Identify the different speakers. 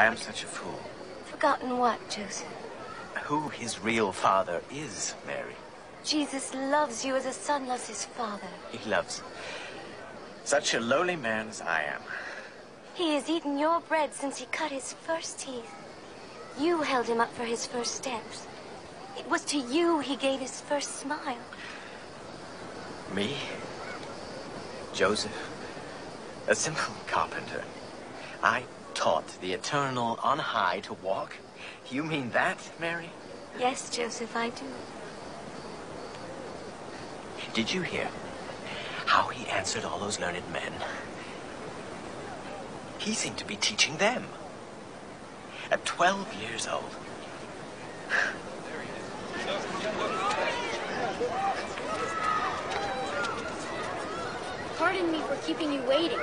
Speaker 1: I am such a fool.
Speaker 2: Forgotten what, Joseph?
Speaker 1: Who his real father is, Mary.
Speaker 2: Jesus loves you as a son loves his father.
Speaker 1: He loves such a lowly man as I am.
Speaker 2: He has eaten your bread since he cut his first teeth. You held him up for his first steps. It was to you he gave his first smile.
Speaker 1: Me? Joseph? A simple carpenter. I taught the eternal on high to walk. You mean that, Mary?
Speaker 2: Yes, Joseph, I do.
Speaker 1: Did you hear how he answered all those learned men? He seemed to be teaching them. At 12 years old.
Speaker 3: Pardon me for keeping you waiting.